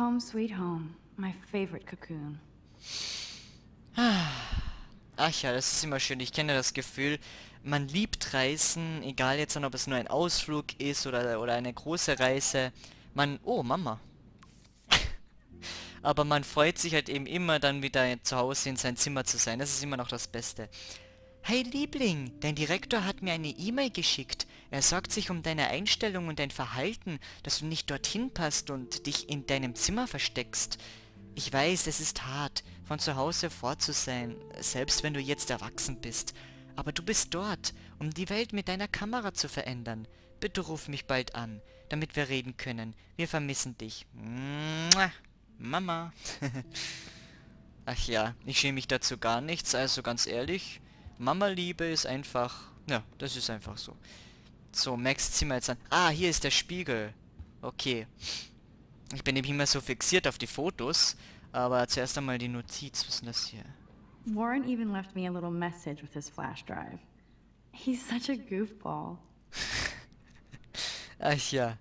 Home sweet home. My favorite cocoon. Ach ja, das ist immer schön. Ich kenne das Gefühl, man liebt Reisen, egal jetzt ob es nur ein Ausflug ist oder, oder eine große Reise. Man... Oh, Mama. Aber man freut sich halt eben immer dann wieder zu Hause in sein Zimmer zu sein. Das ist immer noch das Beste. Hey Liebling, dein Direktor hat mir eine E-Mail geschickt. Er sorgt sich um deine Einstellung und dein Verhalten, dass du nicht dorthin passt und dich in deinem Zimmer versteckst. Ich weiß, es ist hart, von zu Hause fort zu sein, selbst wenn du jetzt erwachsen bist. Aber du bist dort, um die Welt mit deiner Kamera zu verändern. Bitte ruf mich bald an, damit wir reden können. Wir vermissen dich. Mua. Mama. Ach ja, ich schäme mich dazu gar nichts, also ganz ehrlich. Mama-Liebe ist einfach... Ja, das ist einfach so. So, Max, zieh mal jetzt an. Ah, hier ist der Spiegel. Okay. Ich bin nämlich immer so fixiert auf die Fotos. Aber zuerst einmal die Notiz. Was ist denn das hier? Warren even left me a little message with his flash drive. He's such a goofball. Ach ja.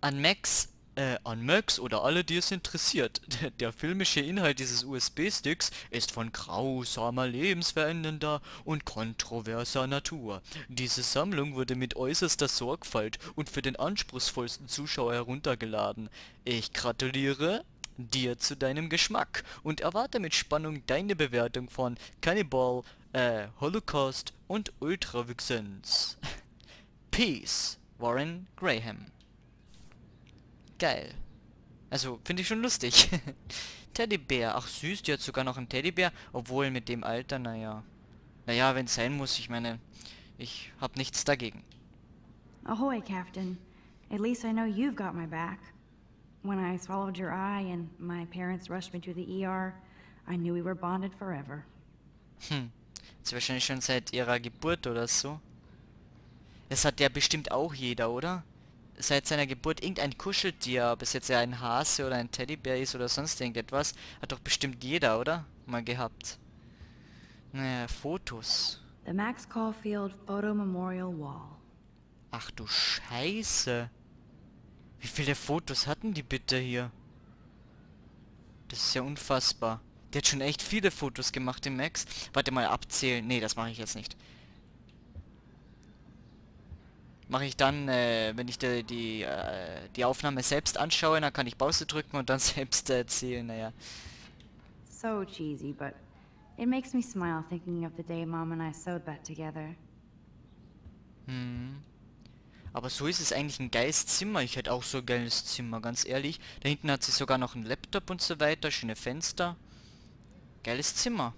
An Max äh, an Max oder alle, die es interessiert. Der, filmische Inhalt dieses USB-Sticks ist von grausamer, lebensverändernder und kontroverser Natur. Diese Sammlung wurde mit äußerster Sorgfalt und für den anspruchsvollsten Zuschauer heruntergeladen. Ich gratuliere dir zu deinem Geschmack und erwarte mit Spannung deine Bewertung von Cannibal, äh, Holocaust und Ultravixions. Peace, Warren Graham. Geil. Also, finde ich schon lustig. Teddybär. Ach süß, die hat sogar noch einen Teddybär. Obwohl mit dem Alter, naja. Naja, wenn es sein muss, ich meine, ich hab nichts dagegen. Ahoy, Captain. At least I know you've got my back. When I swallowed your eye and my parents rushed me to the ER, I knew we were bonded forever. Hm. Das ist wahrscheinlich schon seit ihrer Geburt oder so. Das hat ja bestimmt auch jeder, oder? Seit seiner Geburt irgendein Kuscheltier, ob es jetzt ja ein Hase oder ein Teddybär ist oder sonst irgendetwas, hat doch bestimmt jeder, oder? Mal gehabt. Naja, Fotos. The Max Caulfield Photo Memorial Wall. Ach du Scheiße. Wie viele Fotos hatten die bitte hier? Das ist ja unfassbar. Der hat schon echt viele Fotos gemacht, im Max. Warte mal, abzählen. Nee, das mache ich jetzt nicht. Mache ich dann, äh, wenn ich die, die, äh, die Aufnahme selbst anschaue, dann kann ich Pause drücken und dann selbst äh, erzählen, naja. So cheesy, but it makes me smile thinking of the day Mom and I sewed that together. Hm. Aber so ist es eigentlich ein geiles Zimmer. Ich hätte auch so ein geiles Zimmer, ganz ehrlich. Da hinten hat sie sogar noch einen Laptop und so weiter, schöne Fenster. Geiles Zimmer.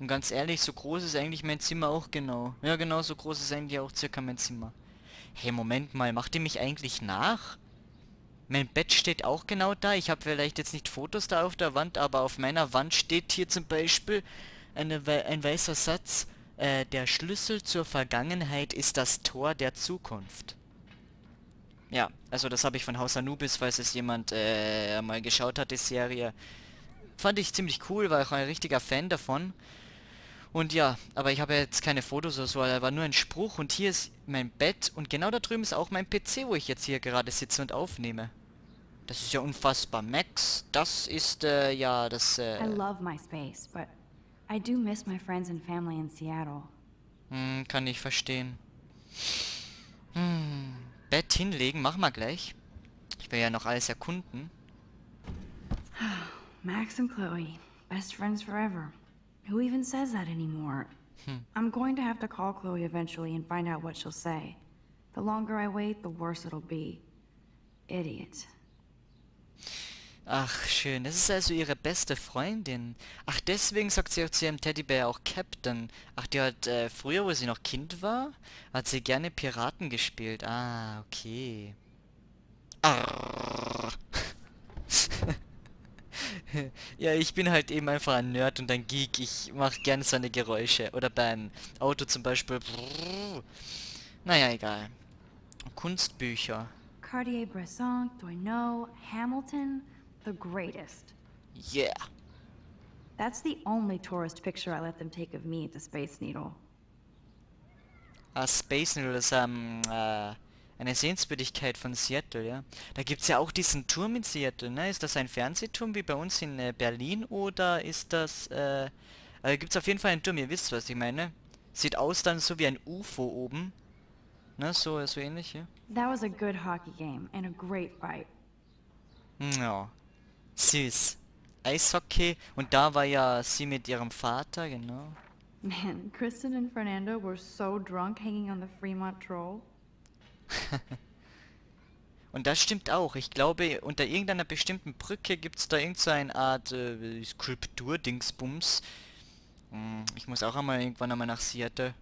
Und ganz ehrlich, so groß ist eigentlich mein Zimmer auch genau. Ja, genau, so groß ist eigentlich auch circa mein Zimmer. Hey, Moment mal, macht ihr mich eigentlich nach? Mein Bett steht auch genau da. Ich habe vielleicht jetzt nicht Fotos da auf der Wand, aber auf meiner Wand steht hier zum Beispiel eine, ein weißer Satz. Äh, der Schlüssel zur Vergangenheit ist das Tor der Zukunft. Ja, also das habe ich von Haus Anubis, falls es jemand äh, mal geschaut hat, die Serie. Fand ich ziemlich cool, war auch ein richtiger Fan davon. Und ja, aber ich habe jetzt keine Fotos oder so, aber nur ein Spruch und hier ist mein Bett und genau da drüben ist auch mein PC, wo ich jetzt hier gerade sitze und aufnehme. Das ist ja unfassbar. Max, das ist äh, ja das äh, I love my space, but I do miss my friends and family in Seattle. Hm, kann ich verstehen. Hm, Bett hinlegen, mach mal gleich. Ich will ja noch alles erkunden. Max and Chloe, best friends forever. Who even says that anymore? Hmm. I'm going to have to call Chloe eventually and find out what she'll say. The longer I wait, the worse it'll be. Idiot. Ach, schön. Das ist also ihre beste Freundin. Ach, deswegen sagt sie auch zu ihrem Teddybär auch Captain. Ach, die hat äh, früher, wo sie noch Kind war, hat sie gerne Piraten gespielt. Ah, okay. Arrrr. ja, ich bin halt eben einfach ein Nerd und ein Geek. Ich mache gerne seine Geräusche. Oder beim Auto zum Beispiel. Naja, egal. Kunstbücher. Cartier-Bresson, Doisneau, Hamilton, the greatest. Yeah. That's the only tourist picture I let them take of me at the Space Needle. Ah, Space Needle ist, ähm, äh, Eine Sehenswürdigkeit von Seattle, ja. Da gibt's ja auch diesen Turm in Seattle, ne? Ist das ein Fernsehturm wie bei uns in äh, Berlin oder ist das, äh, äh gibt's auf jeden Fall einen Turm, ihr wisst, was ich meine. Sieht aus dann so wie ein UFO oben. Ne, so, so ähnlich, ja. That was a good hockey game and a great fight. Ja, süß. Eishockey und da war ja sie mit ihrem Vater, genau. Man, Kristen and Fernando were so drunk hanging on the Fremont Troll. Und das stimmt auch. Ich glaube, unter irgendeiner bestimmten Brücke gibt es da irgendeine Art äh, Skulptur-Dingsbums. Hm, ich muss auch einmal irgendwann einmal nach Seattle.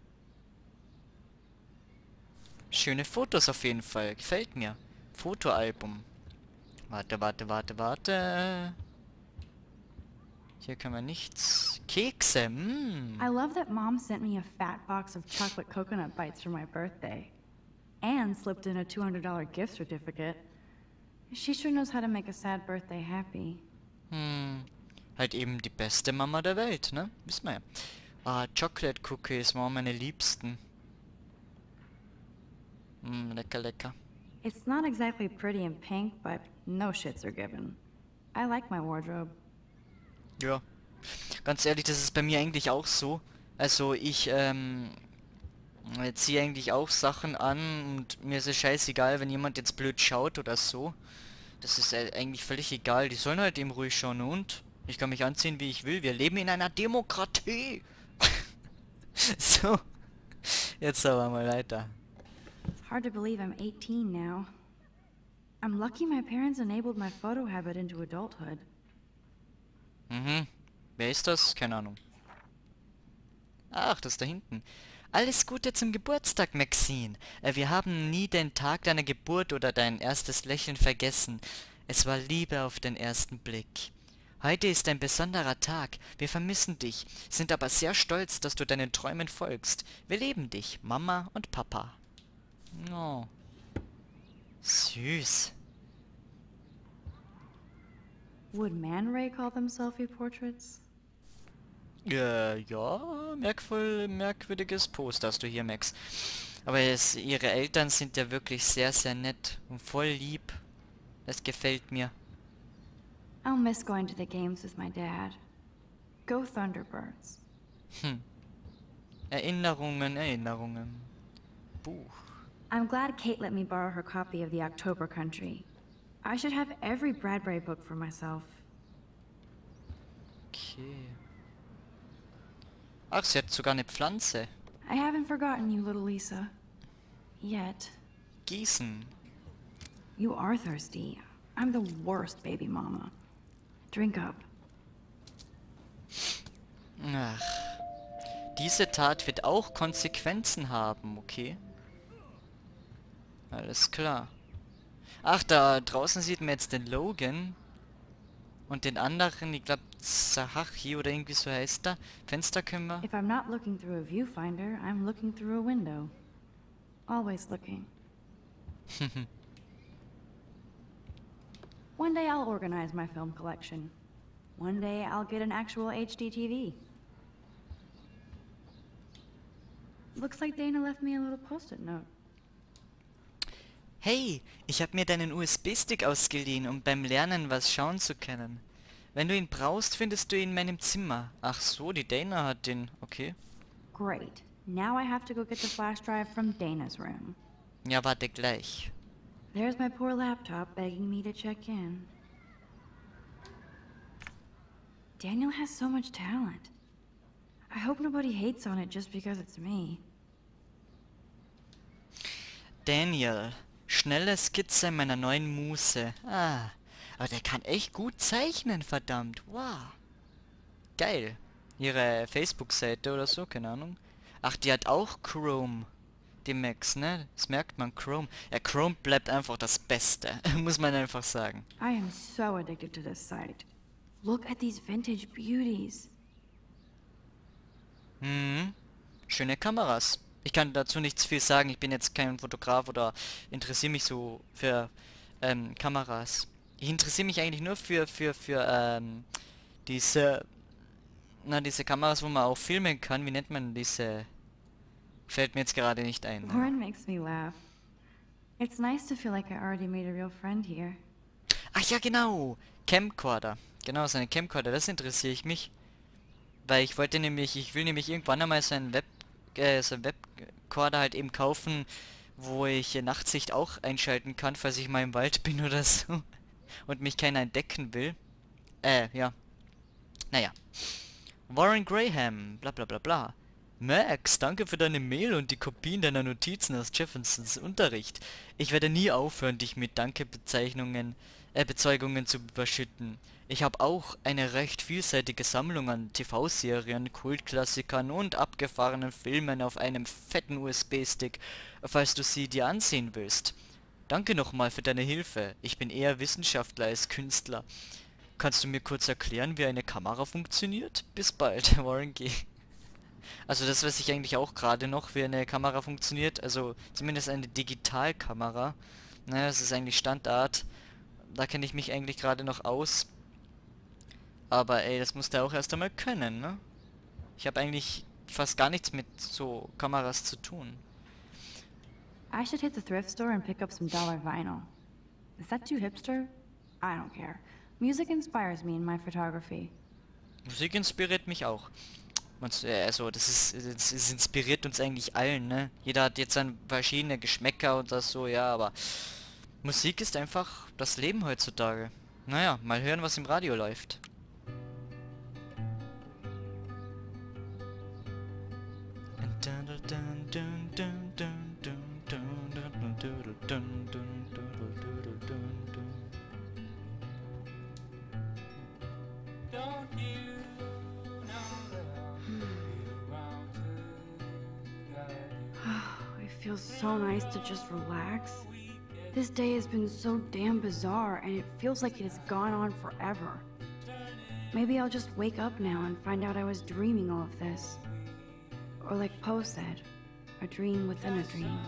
Schöne Fotos auf jeden Fall. Gefällt mir. Fotoalbum. Warte, warte, warte, warte. Hier kann man nichts. Kekse, mm. I love that mom sent me a fat box of chocolate coconut bites for my birthday. And slipped in a $200 gift certificate. She sure knows how to make a sad birthday happy. Hm. Halt eben die beste Mama der Welt, ne? Wissen wir ja. Ah, Chocolate Cookies waren meine liebsten. Hm, lecker, lecker. It's not exactly pretty in pink, but no shits are given. I like my wardrobe. Ja. Ganz ehrlich, das ist bei mir eigentlich auch so. Also ich, ähm, ziehe eigentlich auch Sachen an und mir ist es scheißegal, wenn jemand jetzt blöd schaut oder so. Das ist eigentlich völlig egal. Die sollen halt eben ruhig schauen und ich kann mich anziehen, wie ich will. Wir leben in einer Demokratie. so. Jetzt aber mal weiter. It's hard to believe I'm 18 now. I'm lucky my parents enabled my photo habit into adulthood. Mhm. Wer ist das? Keine Ahnung. Ach, das da hinten. Alles Gute zum Geburtstag, Maxine. Äh, wir haben nie den Tag deiner Geburt oder dein erstes Lächeln vergessen. Es war Liebe auf den ersten Blick. Heute ist ein besonderer Tag. Wir vermissen dich, sind aber sehr stolz, dass du deinen Träumen folgst. Wir lieben dich, Mama und Papa. Oh. Süß. Would Man Ray call them selfie portraits? Äh, ja, merkvoll, merkwürdiges Post hast du hier, Max. Aber es, ihre Eltern sind ja wirklich sehr, sehr nett und voll lieb. Es gefällt mir. I'll miss going to the games with my dad. Go Thunderbirds. Hm. Erinnerungen, Erinnerungen. Buch. I'm glad Kate let me borrow her copy of the October Country. I should have every Bradbury book for myself. Okay. Ach, sie hat sogar eine Pflanze. I haven't forgotten you, little Lisa. Yet. Gießen. You are thirsty. I'm the worst baby mama. Drink up. Ach. Diese Tat wird auch Konsequenzen haben, okay? Alles klar. Ach, da draußen sieht man jetzt den Logan. Und den anderen, ich glaube Sahachi oder irgendwie so heißt er. Fenster können wir. If I'm not looking through a viewfinder, I'm looking through a window. Always looking. One day I'll organize my film collection. One day I'll get an actual HD TV. Looks like Dana left me a little post-it note. Hey, ich habe mir deinen USB-Stick ausgeliehen, um beim Lernen was schauen zu können. Wenn du ihn brauchst, findest du ihn in meinem Zimmer. Ach so, die Dana hat den. Okay. Great. Now I have to go get the flash drive from Dana's room. Ja, warte gleich. There's my poor laptop begging me to check in. Daniel has so much talent. I hope nobody hates on it just because it's me. Daniel. Schnelle Skizze meiner neuen Muse. Ah, aber der kann echt gut zeichnen, verdammt. Wow. Geil. Ihre Facebook-Seite oder so, keine Ahnung. Ach, die hat auch Chrome. Die Max, ne? Das merkt man, Chrome. Ja, Chrome bleibt einfach das Beste. Muss man einfach sagen. I am so addicted to this site. Look at these vintage beauties. Hm. Schöne Kameras. Ich kann dazu nichts viel sagen. Ich bin jetzt kein Fotograf oder interessiere mich so für ähm, Kameras. Ich interessiere mich eigentlich nur für für für ähm, diese na diese Kameras, wo man auch filmen kann. Wie nennt man diese? Fällt mir jetzt gerade nicht ein. Lauren makes me laugh. It's nice to feel like I already made a real friend here. Ach ja, genau. Camcorder. Genau, seine Camcorder, das interessiere ich mich. Weil ich wollte nämlich, ich will nämlich irgendwann einmal so einen Web, äh, so Webcorder halt eben kaufen, wo ich Nachtsicht auch einschalten kann, falls ich mal im Wald bin oder so. Und mich keiner entdecken will. Äh, ja. Naja. Warren Graham, bla bla bla bla. Max, danke für deine Mail und die Kopien deiner Notizen aus Jeffersons Unterricht. Ich werde nie aufhören, dich mit Dankebezeichnungen, äh, Bezeugungen zu überschütten. Ich habe auch eine recht vielseitige Sammlung an TV-Serien, Kultklassikern und abgefahrenen Filmen auf einem fetten USB-Stick, falls du sie dir ansehen willst. Danke nochmal für deine Hilfe. Ich bin eher Wissenschaftler als Künstler. Kannst du mir kurz erklären, wie eine Kamera funktioniert? Bis bald, Warren G. Also das weiß ich eigentlich auch gerade noch, wie eine Kamera funktioniert. Also zumindest eine Digitalkamera. Naja, das ist eigentlich Standard. Da kenne ich mich eigentlich gerade noch aus. Aber ey, das muss der auch erst einmal können, ne? Ich habe eigentlich fast gar nichts mit so Kameras zu tun. I should hit the thrift store and pick up some dollar vinyl. Is that too hipster? I don't care. Music inspires me in my photography. Musik inspiriert mich auch. Also, das ist, das ist inspiriert uns eigentlich allen, ne? Jeder hat jetzt dann verschiedene Geschmäcker und das so, ja, aber Musik ist einfach das Leben heutzutage. Naja, mal hören, was im Radio läuft. it feels so nice to just relax. This day has been so damn bizarre, and it feels like it has gone on forever. Maybe I'll just wake up now and find out I was dreaming all of this. Or like Poe said, a dream within a dream.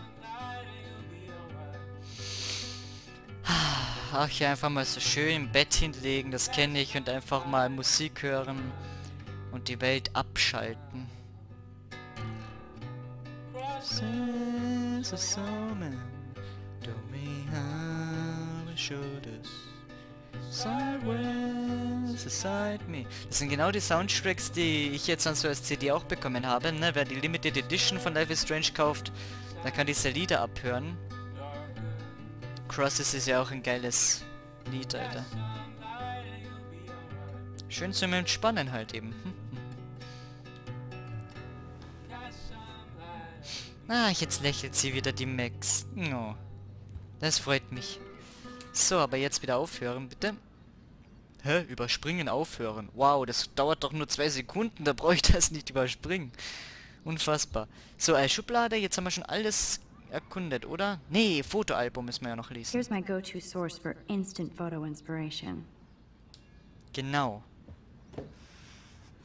Ach ja, einfach mal so schön im Bett hinlegen, das kenne ich, und einfach mal Musik hören und die Welt abschalten. Das sind genau die Soundtracks, die ich jetzt dann so als CD auch bekommen habe. Ne? Wer die Limited Edition von Life is Strange kauft, der kann diese Lieder abhören. Crosses ist ja auch ein geiles Lied, Alter. Schön zum Entspannen halt eben. Hm? Ah, jetzt lächelt sie wieder, die Max. Oh, das freut mich. So, aber jetzt wieder aufhören, bitte. Hä? Überspringen, aufhören. Wow, das dauert doch nur zwei Sekunden, da brauche ich das nicht überspringen. Unfassbar. So, äh, Schublade, jetzt haben wir schon alles erkundet, oder? Nee, Fotoalbum müssen wir ja noch lesen. Here's my go-to source for instant photo inspiration. Genau.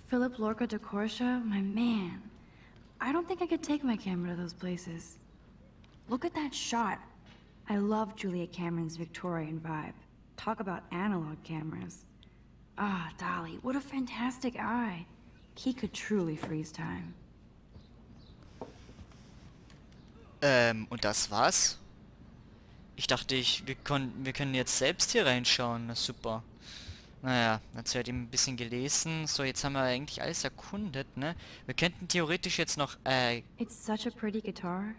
Philip Lorca de Corsia, my man. I don't think I could take my camera to those places. Look at that shot. I love Julia Cameron's Victorian vibe. Talk about analog cameras. Ah, Dolly, what a fantastic eye. He could truly freeze time. Ähm, und das war's? Ich dachte, ich, wir, wir können jetzt selbst hier reinschauen. Na super. Naja, dazu hat ihm ein bisschen gelesen. So, jetzt haben wir eigentlich alles erkundet, ne? Wir könnten theoretisch jetzt noch, äh... It's such a pretty guitar.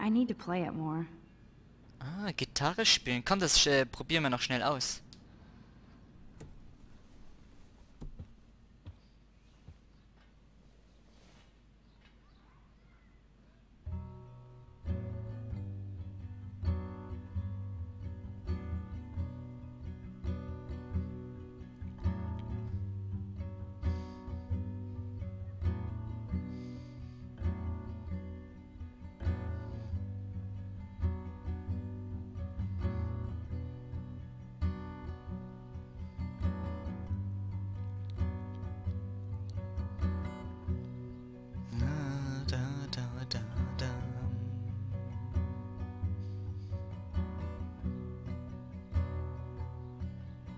I need to play it more. Ah, Gitarre spielen. Komm, das äh, probieren wir noch schnell aus.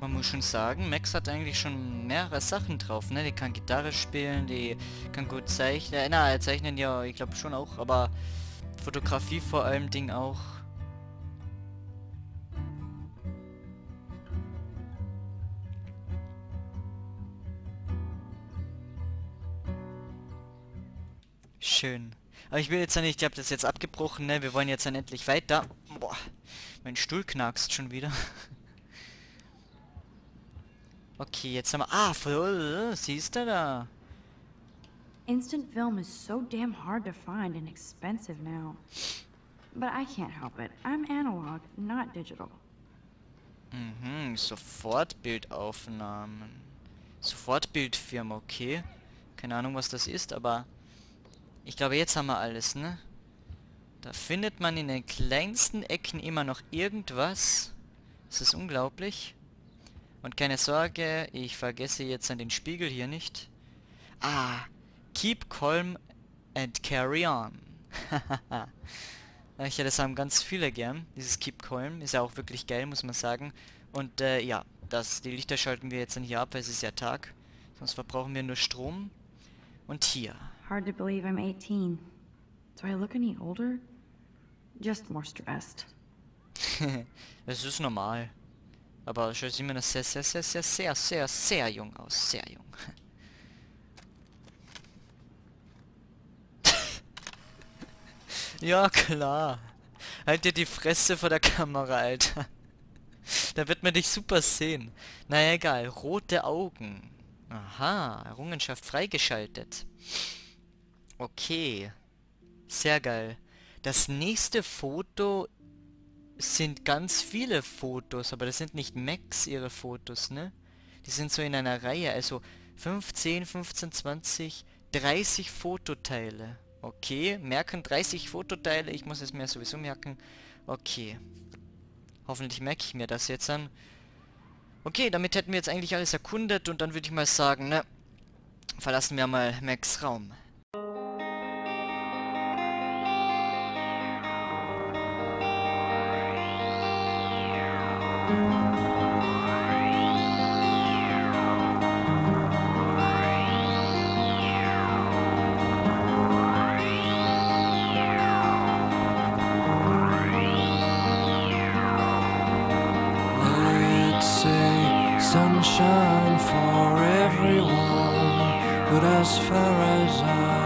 man muss schon sagen, Max hat eigentlich schon mehrere Sachen drauf, ne? Die kann Gitarre spielen, die kann gut zeichnen. Na, er zeichnen ja, ich glaube schon auch, aber Fotografie vor allem Ding auch. Schön. Aber ich will jetzt ja nicht, ich habe das jetzt abgebrochen, ne? Wir wollen jetzt dann endlich weiter. Boah, mein Stuhl knackst schon wieder. okay, jetzt haben wir... Ah, voll, siehst du da? Instant film is so damn hard to find and expensive now. But I can't help it. I'm analog, not digital. Mhm, Sofortbildaufnahmen. Sofortbildfirma, okay. Keine Ahnung, was das ist, aber ich glaube, jetzt haben wir alles, ne? Da findet man in den kleinsten Ecken immer noch irgendwas. Das ist unglaublich. Und keine Sorge, ich vergesse jetzt an den Spiegel hier nicht. Ah, keep calm and carry on. ja, das haben ganz viele gern. Dieses keep calm ist ja auch wirklich geil, muss man sagen. Und äh, ja, das, die Lichter schalten wir jetzt dann hier ab, weil es ist ja Tag. Sonst verbrauchen wir nur Strom. Und hier. Hard to believe I'm 18. Do I look any older? Just more stressed. Es ist normal. Aber sieht man das sehr, sehr, sehr, sehr, sehr, sehr, sehr jung aus. Sehr jung. ja, klar. Halt dir die Fresse vor der Kamera, Alter. Da wird man dich super sehen. Naja, egal. Rote Augen. Aha, Errungenschaft freigeschaltet. Okay. Sehr geil. Das nächste Foto sind ganz viele Fotos, aber das sind nicht Max ihre Fotos, ne? Die sind so in einer Reihe, also 15, 15, 20, 30 Fototeile. Okay, merken 30 Fototeile, ich muss es mir sowieso merken. Okay. Hoffentlich merke ich mir das jetzt an. Okay, damit hätten wir jetzt eigentlich alles erkundet und dann würde ich mal sagen, ne? Verlassen wir mal Max Raum. heart.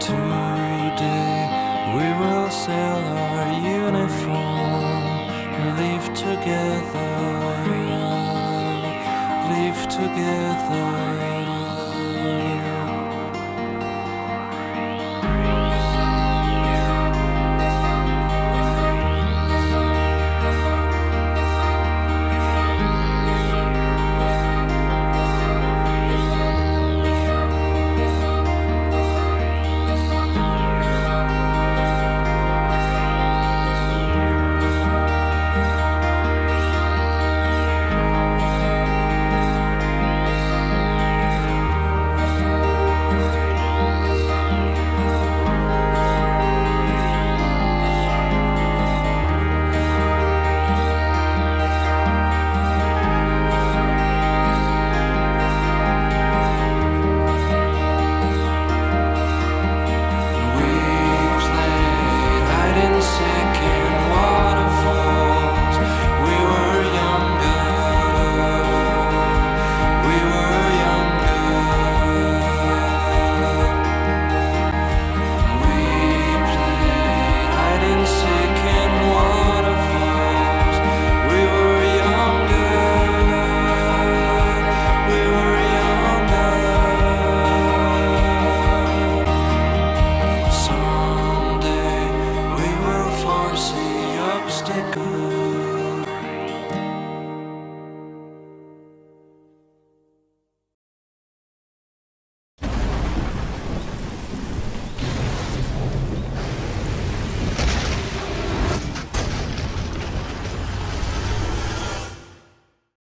Today. We will sell our uniform, live together, live together.